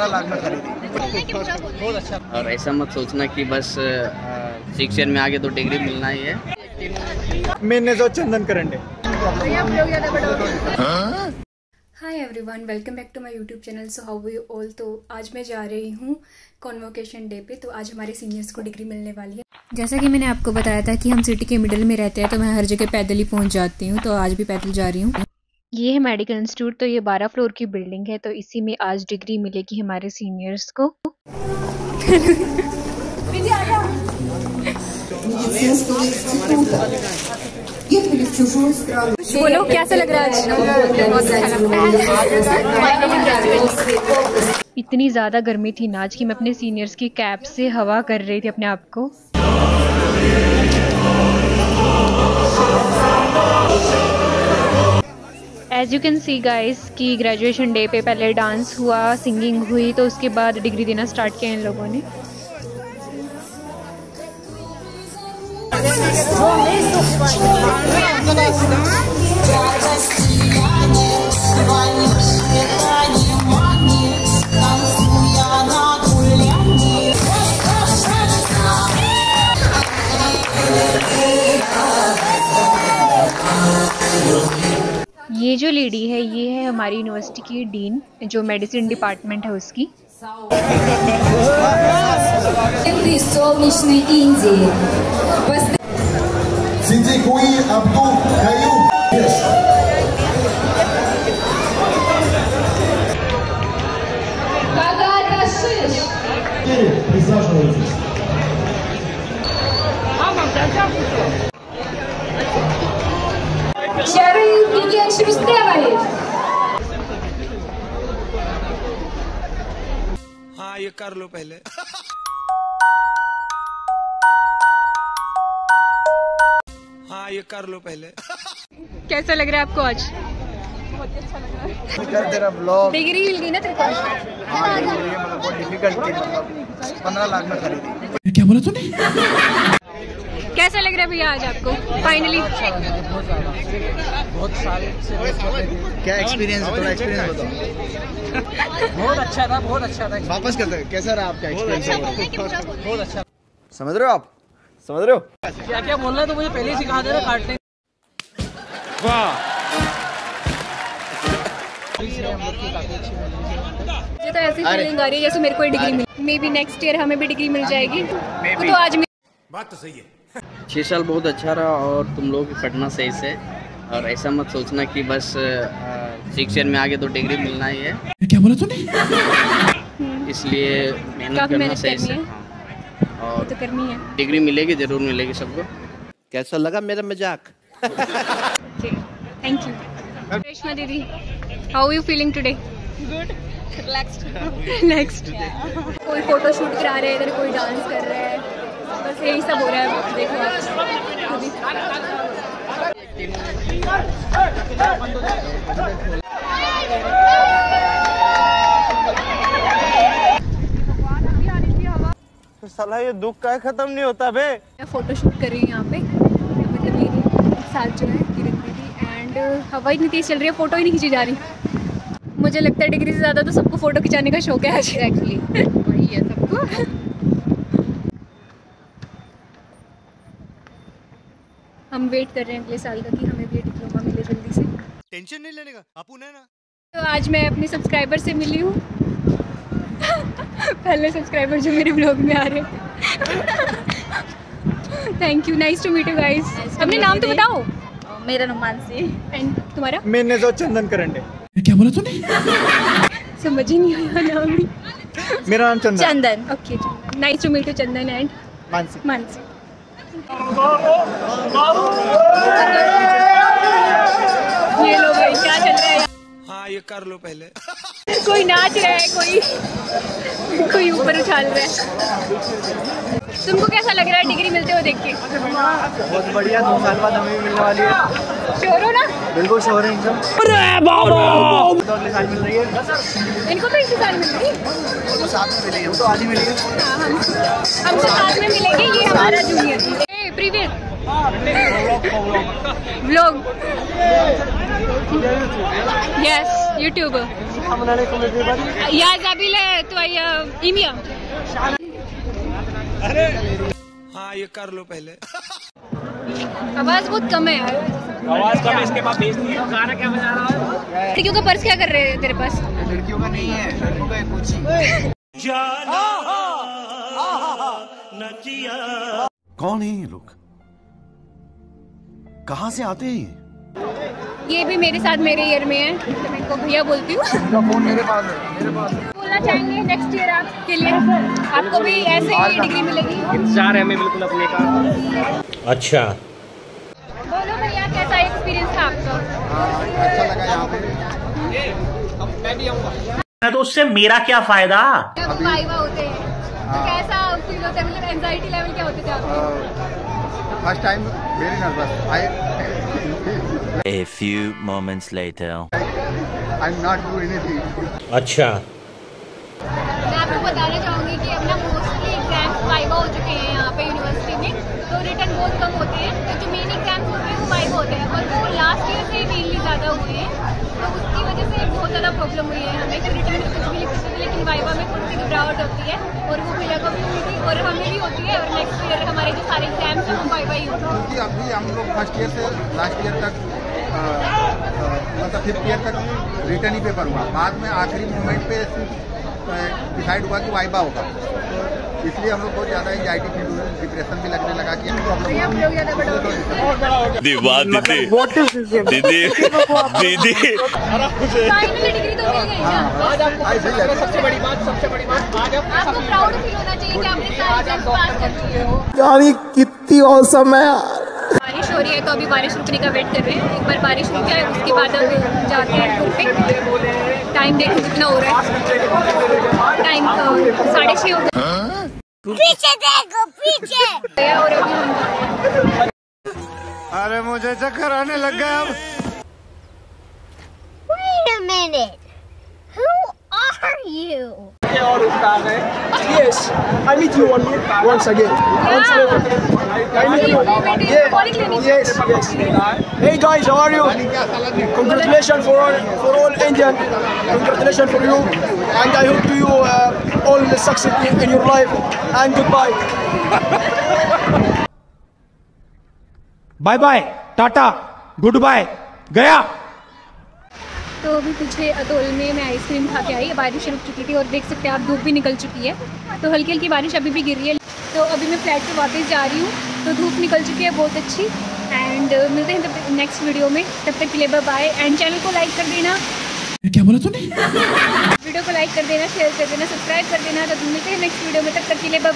पंद्रह लाख में खरीदी। बहुत अच्छा। और ऐसा मत सोचना कि बस शिक्षण में आगे तो डिग्री मिलना ही है। मैंने जो Chandan Karande. Hi everyone welcome back to my YouTube channel so how you all तो आज मैं जा रही हूँ कॉन्वोकेशन डे पे तो आज हमारे सीनियर्स को डिग्री मिलने वाली है। जैसा कि मैंने आपको बताया था कि हम सिटी के मिडिल में रहते हैं तो मैं हर जगह पैदल ही पहुँच जाती हूँ तो आज भी पैदल जा रही हूँ। ये है मेडिकल इंस्टीट्यूट तो ये बारह फ्लोर की बिल्डिंग है तो इसी में आज डिग्री मिलेगी हमारे सीनियर्स को। बोलो कैसा लग रहा है इतनी ज़्यादा गर्मी थी नाच कि मैं अपने सीनियर्स की कैप से हवा कर रही थी अपने आप को। As you can see guys कि ग्रेजुएशन डे पे पहले डांस हुआ सिंगिंग हुई तो उसके बाद डिग्री देना स्टार्ट किया इन लोगों ने। ये जो लेडी है ये है हमारी यूनिवर्सिटी की डीन जो मेडिसिन डिपार्टमेंट है उसकी Ты солнечной Индии. Поз- Синдикуи Абдул Каюм. ये कर लो पहले। हाँ ये कर लो पहले। कैसा लग रहा है आपको आज? बहुत अच्छा लग रहा है। डिग्री मिल गई ना तेरे को? हाँ मतलब बहुत डिफ़िकल्ट थी मतलब। पंद्रह लाख में खरीदी। कैसा लग रहा है भैया आज आपको? फाइनली बहुत क्या एक्सपीरियंस है? थोड़ा एक्सपीरियंस बताओ। बहुत अच्छा था बहुत अच्छा था। वापस करते हैं। कैसा रहा आपका एक्सपीरियंस बहुत अच्छा। समझ रहे हो आप? समझ रहे हो? क्या क्या बोलना है? तो मुझे पहले सिखा देना काटने। मुझे तो ऐसी फीलिंग आ रही है जैसे मेरे को डिग्री मिल मे बी नेक्स्ट ईयर हमें भी डिग्री मिल जाएगी। वो तो आज छः साल बहुत अच्छा रहा और तुम लोग भी पढ़ना सही से। और ऐसा मत सोचना कि बस शिक्षण में आगे तो डिग्री मिलना ही है। क्या बोला तूने? इसलिए मेहनत करना सही से हाँ। और तो करनी है। डिग्री मिलेगी ज़रूर मिलेगी सबको। कैसा लगा मेरा मज़ाक? थैंक यू रेशमा दीदी how you feeling today good relaxed next कोई फ़ोटो शूट करा रहे हैं इधर कोई डांस कर रहा। है बस यही सब हो रहा है देखो। आप साला ये दुख का खत्म नहीं होता बे। मैं फ़ोटो शूट कर रही हूँ यहाँ पे। मतलब मेरी साथ जो है किरण दीदी एंड हवा इतनी तेज चल रही है फ़ोटो ही नहीं खींची जा रही। मुझे लगता है डिग्री से ज़्यादा तो सबको फ़ोटो खिंचाने का शौक है आज। एक्चुअली वही है सबको। हम वेट कर रहे हैं अगले साल का कि हमें भी डिप्लोमा मिले जल्दी से। टेंशन नहीं लेने का? अपुन है ना? तो आज मैं अपने सब्सक्राइबर से मिली हूँ। पहले सब्सक्राइबर जो मेरे ब्लॉग में आ रहे thank you nice to meet you guys अपने नाम तो बताओ। मेरा नाम मानसी। एंड तुम्हारा? मैंने जो चंदन करंडे क्या बोला तूने? समझ ही नहीं आया नाम। मेरा नाम Chandan. Chandan. Okay nice to meet you Chandan and Mansi. Mansi. ये लोग क्या चल रहा है हाँ ये कर लो पहले। कोई नाच रहा है कोई कोई ऊपर उछाल रहा है। तुमको कैसा लग रहा है डिग्री मिलते हुए देख के? बहुत बढ़िया दो साल बाद हमें भी मिलने वाली है। श्योर हो ना? बिल्कुल श्योर है एकदम। तो अगले साल मिल रही है। इनको तो इसी साल मिल रही वो साथ में मिलेगी वो तो आज ही मिलेगी। हाँ, हम हमसे साथ में मिलेंगे ये हमारा junior previous vlog. Ja, Sabile, tu ai uh, Imia. हाँ ये कर लो पहले। आवाज़ बहुत कम है यार। आवाज़ कम है इसके बाद भेज दिए गाना क्या बजा रहा है? लड़कियों का पर्स क्या कर रहे हैं तेरे पास? लड़कियों का नहीं है लड़कियों का कुछ कौन है ये लोग? कहाँ से आते हैं ये? ये भी मेरे साथ मेरे ईयर में है। तो मैं इनको भैया बोलती हूँ। फ़ोन मेरे पास है मेरे पास है। बोलना चाहेंगे नेक्स्ट ईयर आपके लिए। आपको भी ऐसे ही डिग्री मिलेगी। इंतज़ार है हमें बिल्कुल अपने का। अच्छा। बोलो भैया कैसा एक्सपीरियंस था आपका? अच्छा लगा यहाँ पे। तो उससे मेरा क्या फ़ायदा? होते हैं। तो कैसा फील होता है? मतलब एंजाइटी लेवल क्या होते first time very nervous I A few moments later. I am not do anything अच्छा। मैं आपको बताना चाहूँगी कि अब ना मोस्टली एग्ज़ाम्स वाइवा हो चुके हैं यहाँ पे यूनिवर्सिटी में। तो रिटर्न बहुत कम होते हैं। तो जो मेन एग्ज़ाम्स होते हैं वो वाइवा होते हैं। और वो लास्ट ईयर से मेनली ज़्यादा हुए हैं। तो उसकी वजह से बहुत ज़्यादा प्रॉब्लम हुई है हमें। कि रिटर्न में कुछ भी लिख सकते थे लेकिन वाइवा घबराहट होती है और वो भैया को भी होती है और हमें भी होती है और नेक्स्ट ईयर हमारे जो सारे एग्ज़ाम्स हैं वो बाई बाई होते हैं। अभी हम लोग फ़र्स्ट ईयर से लास्ट ईयर तक मतलब फिफ्थ ईयर तक रिटर्न ही पेपर हुआ। बाद में आखिरी मोमेंट पे डिसाइड हुआ कि वाइबा होगा। इसलिए हम लोग बहुत ज़्यादा एंजाइटी फील हुई डिप्रेशन भी लगने लगा कि भैया हम लोग ज़्यादा बड़े हो गए। दीदी। दीदी दीदी। फाइनली डिग्री तो मिल गई। ना ऐसे ही लगता है। सबसे बड़ी बात सबसे बड़ी बात आज आप आपको प्राउड फील होना चाहिए कि आपने सारे एग्ज़ाम्स पास कर दिए हो। यानी कितनी औसम है। बारिश हो रही है तो अभी बारिश रुकने का वेट कर रहे हैं। एक बार बारिश रुक जाए उसके बाद अब जाते हैं टाइम देखो कितना हो रहा है। टाइम साढ़े छः हो गए। पीछे देखो पीछे। और अरे मुझे चक्कर आने लग गया अब। Wait a minute. Who are you? Yes, I meet you one, once again. Yeah. Once later. I meet you. Yeah. Yes, yes. Hey guys, how are you? Congratulations for all, for all Indian. Congratulations for you. And I hope to you uh, all the success in, in your life. And goodbye. bye bye. Tata. Goodbye. Gaya. तो अभी पीछे अतोल में मैं ice cream खा के आई बारिश रुक चुकी थी और देख सकते हैं आप धूप भी निकल चुकी है। तो हल्की हल्की बारिश अभी भी गिर रही है। तो अभी मैं फ्लैट से वापस जा रही हूँ। तो धूप निकल चुकी है बहुत अच्छी। एंड मिलते हैं तब नेक्स्ट वीडियो में। तब तक के लिए बाय एंड चैनल को लाइक कर देना। क्या बोला तूने? वीडियो को लाइक कर देना शेयर कर देना सब्सक्राइब कर देना। तो मिलते हैं नेक्स्ट वीडियो में। तब तक के लिए बाय